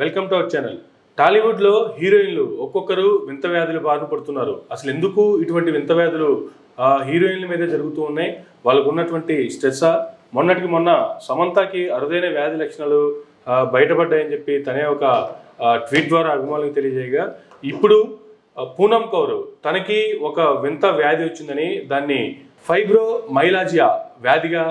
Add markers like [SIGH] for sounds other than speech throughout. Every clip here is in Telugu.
వెల్కమ్ టు అవర్ ఛానల్ టాలీవుడ్లో హీరోయిన్లు ఒక్కొక్కరు వింత వ్యాధులు బారిన పడుతున్నారు. అసలు ఎందుకు ఇటువంటి వింత వ్యాధులు హీరోయిన్ల మీదే జరుగుతూ ఉన్నాయి? వాళ్ళకు ఉన్నటువంటి స్ట్రెస్సా? మొన్నటికి మొన్న సమంతకి అరుదైన వ్యాధి లక్షణాలు బయటపడ్డాయని చెప్పి తనే ఒక ట్వీట్ ద్వారా అభిమానులకు తెలియజేయగా ఇప్పుడు పూనం కౌర్ తనకి ఒక వింత వ్యాధి వచ్చిందని దాన్ని ఫైబ్రో మైలాజియా వ్యాధిగా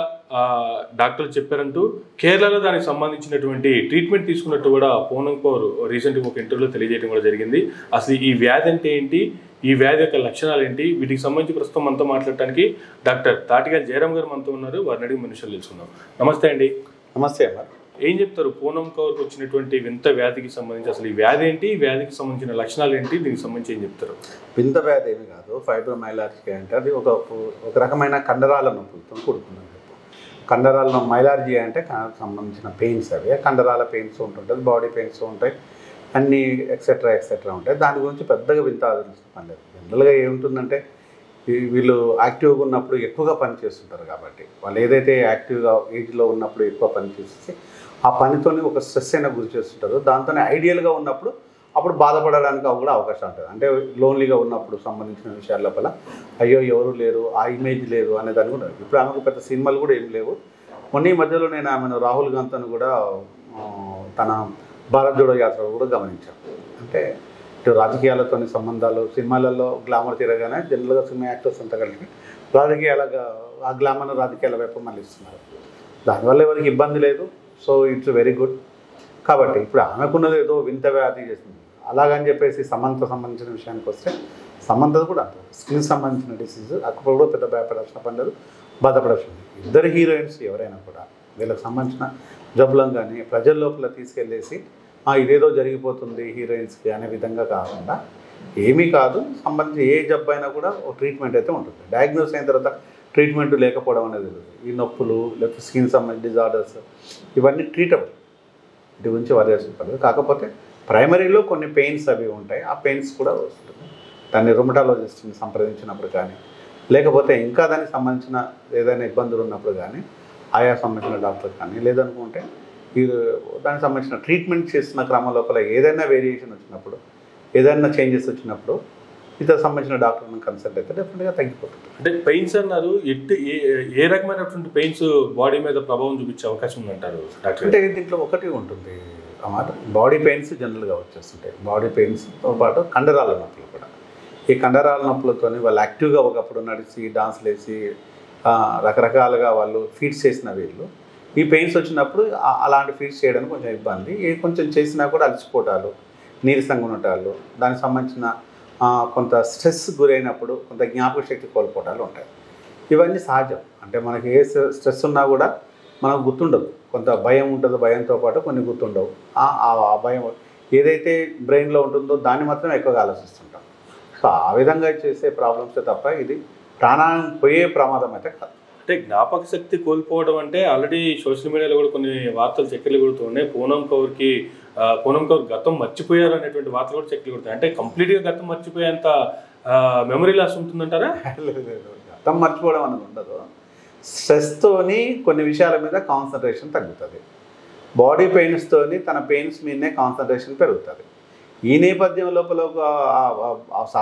డాక్టర్లు చెప్పారంటూ కేరళలో దానికి సంబంధించినటువంటి ట్రీట్మెంట్ తీసుకున్నట్టు కూడా పూనం కౌర్ రీసెంట్గా ఒక ఇంటర్వ్యూలో తెలియజేయడం కూడా జరిగింది. అసలు ఈ వ్యాధి అంటే ఏంటి? ఈ వ్యాధి యొక్క లక్షణాలు ఏంటి? వీటికి సంబంధించి ప్రస్తుతం మనతో మాట్లాడటానికి డాక్టర్ తాటిగా జయరామ్ గారు మనతో ఉన్నారు. వారిని అడిగి మనుషులు తెలుసుకుందాం. నమస్తే అండి. నమస్తే అమ్మ. ఏం చెప్తారు? పూనం కౌర్కి వచ్చినటువంటి వింత వ్యాధికి సంబంధించి అసలు ఈ వ్యాధి ఏంటి? ఈ వ్యాధికి సంబంధించిన లక్షణాలు ఏంటి? దీనికి సంబంధించి ఏం చెప్తారు? వింత వ్యాధి ఏమి కాదు. ఫైబ్రోమైలార్జీ అంటే అది ఒక ఒక రకమైన కండరాల నొప్పులతో కూడుకున్నది. కండరాలను మైలార్జీ అంటే సంబంధించిన పెయిన్స్ అవి. కండరాల పెయిన్స్ ఉంటుంటుంది బాడీ పెయిన్స్ ఉంటాయి అన్నీ ఎక్సెట్రా ఎక్సెట్రా ఉంటాయి. దాని గురించి పెద్దగా వింతాల్సిన పని లేదు. జనరల్గా ఏముంటుందంటే వీళ్ళు యాక్టివ్గా ఉన్నప్పుడు ఎక్కువగా పని చేస్తుంటారు కాబట్టి వాళ్ళు ఏదైతే యాక్టివ్గా ఏజ్లో ఉన్నప్పుడు ఎక్కువ పని చేసేసి ఆ పనితోనే ఒక స్ట్రెస్ అయినా గురి చేస్తుంటారు. దాంతోనే ఐడియల్గా ఉన్నప్పుడు అప్పుడు బాధపడడానికి అవి కూడా అవకాశం ఉంటుంది. అంటే లోన్లీగా ఉన్నప్పుడు సంబంధించిన విషయాల లోపల అయ్యో ఎవరు లేరు ఆ ఇమేజ్ లేదు అనే దాని కూడా ఇప్పుడు ఆమెకు పెద్ద సినిమాలు కూడా ఏం లేవు. మొన్న ఈ మధ్యలో నేను ఆమెను రాహుల్ గాంధీని కూడా తన భారత్ జోడో యాత్ర కూడా గమనించాను. అంటే ఇటు రాజకీయాలతో సంబంధాలు సినిమాలలో గ్లామర్ తిరగానే జనరల్గా సినిమా యాక్టర్స్ అంతా కలిపి రాజకీయాల ఆ గ్లామర్ను రాజకీయాల వైపు మళ్ళీ ఇస్తున్నారు దానివల్ల ఎవరికి ఇబ్బంది లేదు. So it's very good. కాబట్టి ఇప్పుడు ఆమెకున్నది ఏదో వింత వ్యాధి చేసింది అలాగని చెప్పేసి సమంత సంబంధించిన విషయానికి వస్తే సమంతది కూడా అంత. స్కిన్ సంబంధించిన డిసీజ్ అక్కడ కూడా పెద్ద భయపడాల్సిన పని లేదు బాధపడాల్సిన ఇద్దరు హీరోయిన్స్ ఎవరైనా కూడా వీళ్ళకి సంబంధించిన జబ్బులం కానీ ప్రజల లోపల తీసుకెళ్ళేసి ఇదేదో జరిగిపోతుంది హీరోయిన్స్కి అనే విధంగా కాకుండా ఏమీ కాదు సంబంధించి ఏ జబ్బు అయినా కూడా ఒక ట్రీట్మెంట్ అయితే ఉంటుంది. డయాగ్నోస్ అయిన తర్వాత ట్రీట్మెంట్ లేకపోవడం అనేది లేదు. ఈ నొప్పులు లేకపోతే స్కిన్ సంబంధించిన డిజార్డర్స్ ఇవన్నీ ట్రీటబుల్ వీటి గురించి వదిలేసిన పర్లేదు కాకపోతే ప్రైమరీలో కొన్ని పెయిన్స్ అవి ఉంటాయి. ఆ పెయిన్స్ కూడా వస్తుంది దాన్ని రుమటాలజిస్ట్ని సంప్రదించినప్పుడు కానీ లేకపోతే ఇంకా దానికి సంబంధించిన ఏదైనా ఇబ్బందులు ఉన్నప్పుడు కానీ ఆయా సంబంధించిన డాక్టర్ కానీ లేదనుకుంటే ఈ దానికి సంబంధించిన ట్రీట్మెంట్ చేసిన క్రమం లోపల ఏదైనా వేరియేషన్ వచ్చినప్పుడు ఏదైనా చేంజెస్ వచ్చినప్పుడు ఇతర సంబంధించిన డాక్టర్ని కన్సల్ట్ అయితే డెఫినెట్గా తగ్గిపోతుంది. అంటే పెయిన్స్ అన్నారు ఎట్టి ఏ ఏ రకమైనటువంటి పెయిన్స్ బాడీ మీద ప్రభావం చూపించే అవకాశం ఉందంటారు డాక్టర్ అంటే దీంట్లో ఒకటి ఉంటుంది అన్నమాట బాడీ పెయిన్స్ జనరల్గా వచ్చేస్తుంటాయి. బాడీ పెయిన్స్తో పాటు కండరాల నొప్పులు కూడా. ఈ కండరాల నొప్పులతో వాళ్ళు యాక్టివ్గా ఒకప్పుడు నడిచి డాన్స్లు వేసి రకరకాలుగా వాళ్ళు ఫీడ్స్ చేసిన వీళ్ళు. ఈ పెయిన్స్ వచ్చినప్పుడు అలాంటి ఫీడ్స్ చేయడానికి కొంచెం ఇబ్బంది. ఏ కొంచెం చేసినా కూడా అలసిపోవటాలు నీరసంగా ఉండటాలు దానికి సంబంధించిన కొంత స్ట్రెస్ గురైనప్పుడు కొంత జ్ఞాపక శక్తి కోల్పోవటాలు ఉంటాయి. ఇవన్నీ సహజం. అంటే మనకి ఏ స్ట్రెస్ ఉన్నా కూడా మనకు గుర్తుండదు కొంత భయం ఉంటుంది భయంతో పాటు కొన్ని గుర్తుండవు. ఆ- భయం ఏదైతే బ్రెయిన్లో ఉంటుందో దాన్ని మాత్రం ఎక్కువగా ఆలోచిస్తుంటాం. సో ఆ విధంగా చేసే ప్రాబ్లమ్స్ తప్ప ఇది ప్రాణాన్ని పోయే ప్రమాదం అయితే కాదు. అంటే జ్ఞాపక శక్తి కోల్పోవడం అంటే ఆల్రెడీ సోషల్ మీడియాలో కూడా కొన్ని వార్తలు చక్కెలు కొడుతున్నాయి పూనం కౌర్కి ఆ, పూనం కౌర్ గతం మర్చిపోయారు అనేటువంటి వార్తలు కూడా చక్కెలు కొడుతాయి. అంటే కంప్లీట్గా గతం మర్చిపోయేంత మెమరీ లాస్ ఉంటుందంటారా. [LAUGHS] గతం మర్చిపోవడం అనేది ఉండదు. స్ట్రెస్తోని కొన్ని విషయాల మీద కాన్సన్ట్రేషన్ తగ్గుతుంది. బాడీ పెయిన్స్తోని తన పెయిన్స్ మీదనే కాన్సన్ట్రేషన్ పెరుగుతుంది. ఈ నేపథ్యం లోపల ఒక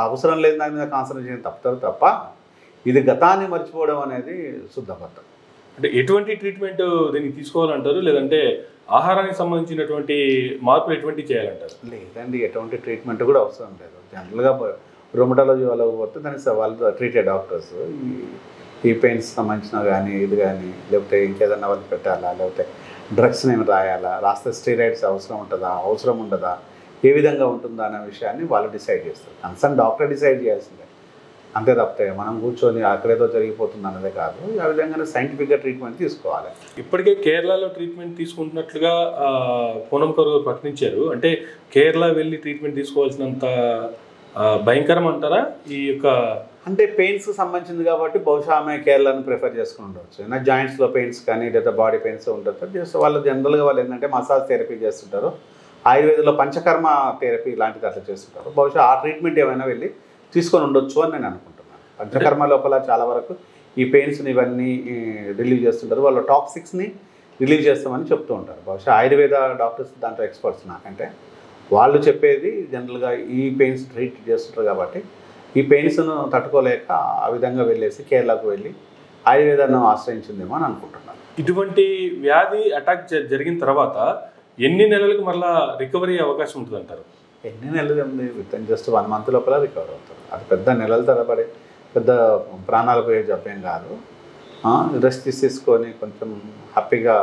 అవసరం లేని దాని మీద కాన్సన్ట్రేషన్ తప్పుతారు తప్ప ఇది గతాన్ని మర్చిపోవడం అనేది శుద్ధబద్ధం అంటే ఎటువంటి ట్రీట్మెంట్ దీనికి తీసుకోవాలంటారు? లేదంటే ఆహారానికి సంబంధించినటువంటి మార్పులు ఎటువంటి చేయాలంటారు? లేదండి ఎటువంటి ట్రీట్మెంట్ కూడా అవసరం లేదు. జనరల్గా రొమటాలజీ వాళ్ళకి పోతే దానికి వాళ్ళు ట్రీటే డాక్టర్స్ ఈ ఈ పెయిన్స్ సంబంధించిన కానీ ఇది కానీ లేకపోతే ఇంకేదన్నా వాళ్ళు పెట్టాలా లేకపోతే డ్రగ్స్ నేను రాయాలా రాస్తే స్టీరాయిడ్స్ అవసరం ఉంటుందా అవసరం ఉండదా ఏ విధంగా ఉంటుందా అనే విషయాన్ని వాళ్ళు డిసైడ్ చేస్తారు. కన్సర్న్ డాక్టర్ డిసైడ్ చేయాల్సిందే. అంతే తప్పితే మనం కూర్చొని అక్కడేదో జరిగిపోతుంది అన్నదే కాదు. ఆ విధంగానే సైంటిఫిక్గా ట్రీట్మెంట్ తీసుకోవాలి. ఇప్పటికే కేరళలో ట్రీట్మెంట్ తీసుకుంటున్నట్లుగా పూనం కౌర్ గారు ప్రకటించారు. అంటే కేరళ వెళ్ళి ట్రీట్మెంట్ తీసుకోవాల్సినంత భయంకరం అంటారా? ఈ యొక్క అంటే పెయిన్స్ సంబంధించింది కాబట్టి బహుశా ఆమె కేరళను ప్రిఫర్ చేసుకుని ఉండవచ్చు ఏదైనా జాయింట్స్లో పెయిన్స్ కానీ లేదా బాడీ పెయిన్స్ ఉంటుంది జస్ట్ వాళ్ళు జనరల్గా వాళ్ళు ఏంటంటే మసాజ్ థెరపీ చేస్తుంటారు. ఆయుర్వేదంలో పంచకర్మ థెరపీ లాంటిది అట్లా చేస్తుంటారు. బహుశా ఆ ట్రీట్మెంట్ ఏమైనా వెళ్ళి తీసుకొని ఉండొచ్చు అని నేను అనుకుంటున్నాను. పంచకర్మ లోపల చాలా వరకు ఈ పెయిన్స్ని ఇవన్నీ రిలీవ్ చేస్తుంటారు. వాళ్ళ టాక్సిక్స్ని రిలీవ్ చేస్తామని చెప్తూ ఉంటారు. బహుశా ఆయుర్వేద డాక్టర్స్ దాంట్లో ఎక్స్పర్ట్స్ నాకంటే. వాళ్ళు చెప్పేది జనరల్గా ఈ పెయిన్స్ ట్రీట్ చేస్తుంటారు కాబట్టి ఈ పెయిన్స్ను తట్టుకోలేక ఆ విధంగా వెళ్ళేసి కేరళకు వెళ్ళి ఆయుర్వేదాన్ని ఆశ్రయించిందేమో అని అనుకుంటున్నాను. ఇటువంటి వ్యాధి అటాక్ జ- జరిగిన తర్వాత ఎన్ని నెలలకు మరలా రికవరీ అవకాశం ఉంటుంది అంటారు ఎన్ని నెలలు ఉంది? With in just one month లోపల రికవర్ అవుతారు. అది పెద్ద నెలల తరబడి పెద్ద ప్రాణాలు పోయే జబ్బేం కాదు. రెస్ట్ తీసేసుకొని కొంచెం హ్యాపీగా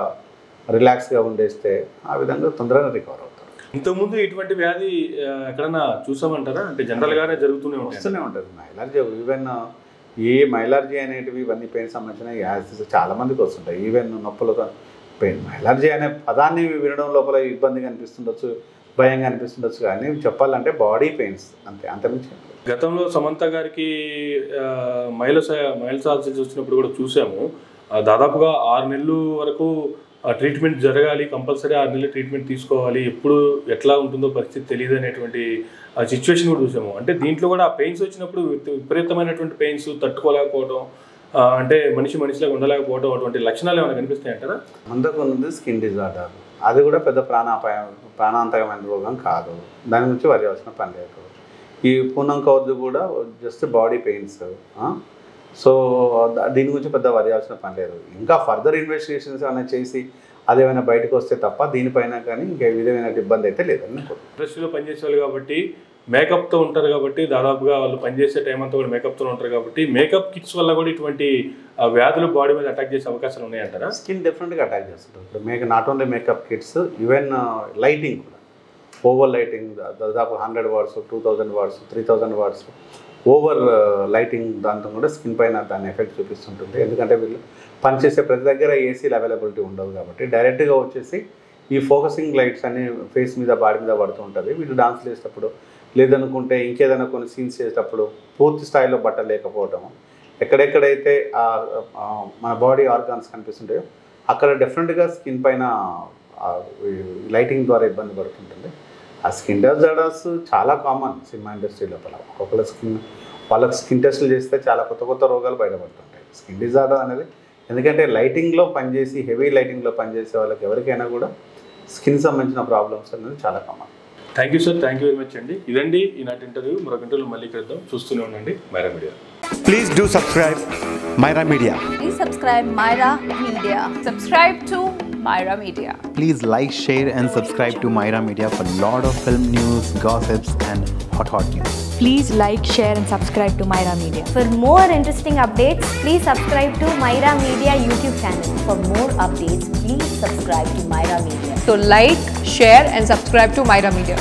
రిలాక్స్గా ఉండేస్తే ఆ విధంగా తొందరగా రికవర్ అవుతారు. ఇంతకుముందు ఇటువంటి వ్యాధి ఎక్కడన్నా చూసామంటారా? అంటే జనరల్ గానే జరుగుతూనే వస్తూనే ఉంటుంది. మైలార్జీ ఈవెన్ ఏ మైలార్జీ అనేటివి ఇవన్నీ పెయిన్ సంబంధించిన యాసిస్ చాలా మందికి వస్తుంటాయి. ఈవెన్ నొప్పులతో పెయిన్ మైలార్జీ అనే పదాన్ని వినడం లోపల ఇబ్బందిగా అనిపిస్తుండొచ్చు. భయంగా అనిపిస్తుండొచ్చు కానీ చెప్పాలంటే బాడీ పెయిన్స్ అంతే అంతమించి. గతంలో సమంత గారికి మైల మైల్ సాల్సిస్ వచ్చినప్పుడు కూడా చూసాము. దాదాపుగా ఆరు నెలలు వరకు ట్రీట్మెంట్ జరగాలి కంపల్సరీ ఆరు నెలలు ట్రీట్మెంట్ తీసుకోవాలి ఎప్పుడు ఎట్లా ఉంటుందో పరిస్థితి తెలియదు అనేటువంటి సిచ్యువేషన్ కూడా చూసాము. అంటే దీంట్లో కూడా ఆ పెయిన్స్ వచ్చినప్పుడు విప- విపరీతమైనటువంటి పెయిన్స్ తట్టుకోలేకపోవడం అంటే మనిషి మనిషిలాగా ఉండలేకపోవడం అటువంటి లక్షణాలు ఏమైనా కనిపిస్తాయి అంటారా ముందుకు ఉంది స్కిన్ డిజార్డర్. అది కూడా పెద్ద ప్రాణాపాయం ప్రాణాంతకమైన రోగం కాదు. దాని గురించి వరియాల్సిన పని లేదు. ఈ పూనం కౌద్దు కూడా జస్ట్ బాడీ పెయిన్స్ సో దీని గురించి పెద్ద వరియాల్సిన పని లేదు. ఇంకా ఫర్దర్ ఇన్వెస్టిగేషన్స్ ఏమైనా చేసి అదేమైనా బయటకు వస్తే తప్ప దీనిపైన కానీ ఇంకా ఏ విధమైన ఇబ్బంది అయితే లేదని ఇండస్ట్రీలో పనిచేసేవాళ్ళు కాబట్టి మేకప్తో ఉంటారు కాబట్టి దాదాపుగా వాళ్ళు పనిచేసే టైం అంతా కూడా మేకప్తో ఉంటారు కాబట్టి మేకప్ కిట్స్ వల్ల కూడా ఇటువంటి వ్యాధులు బాడీ మీద అటాక్ చేసే అవకాశాలు ఉన్నాయంటారా? స్కిన్ డిఫరెంట్గా అటాక్ చేస్తుంటారు. ఇప్పుడు not only makeup kits even lighting కూడా. ఓవర్ లైటింగ్ దాదాపు hundred watts two thousand watts three thousand watts over lighting దాంతో కూడా స్కిన్ పైన దాని ఎఫెక్ట్ చూపిస్తుంటుంది. ఎందుకంటే వీళ్ళు పనిచేసే ప్రతి దగ్గర ఏసీలు అవైలబిలిటీ ఉండవు కాబట్టి డైరెక్ట్గా వచ్చేసి ఈ ఫోకసింగ్ లైట్స్ అన్ని ఫేస్ మీద బాడీ మీద పడుతూ ఉంటుంది. వీళ్ళు డాన్స్ చేసేటప్పుడు లేదనుకుంటే ఇంకేదైనా కొన్ని సీన్స్ చేసేటప్పుడు పూర్తి స్థాయిలో బట్టలు లేకపోవటము ఎక్కడెక్కడైతే మన బాడీ ఆర్గాన్స్ కనిపిస్తుంటాయో అక్కడ డెఫినెట్గా స్కిన్ పైన లైటింగ్ ద్వారా ఇబ్బంది పడుతుంటుంది. ఆ స్కిన్ డిజార్డర్స్ చాలా కామన్ సినిమా ఇండస్ట్రీ లోపల. ఒక్కొక్కరు స్కిన్ వాళ్ళకి స్కిన్ టెస్టులు చేస్తే చాలా కొత్త కొత్త రోగాలు బయటపడుతుంటాయి. స్కిన్ డిజార్డర్ అనేది ఎందుకంటే లైటింగ్లో పనిచేసి హెవీ లైటింగ్లో పనిచేసే వాళ్ళకి ఎవరికైనా కూడా స్కిన్ సంబంధించిన ప్రాబ్లమ్స్ అనేది చాలా common thank you sir thank you very much అండి. ఇదండి ఈనాటి ఇంటర్వ్యూ. మరొక ఇంటర్వ్యూ మళ్ళీ కలుద్దాం. చూస్తూనే ఉండండి. Myra media. Please do subscribe Myra media please subscribe Myra media subscribe to Myra media please like share and subscribe to Myra media for lot of film news gossips and hot hot news. Please like, share, and subscribe to Myra Media. For more interesting updates, please subscribe to Myra Media YouTube channel. For more updates, please subscribe to Myra Media. So like, share and subscribe to Myra Media.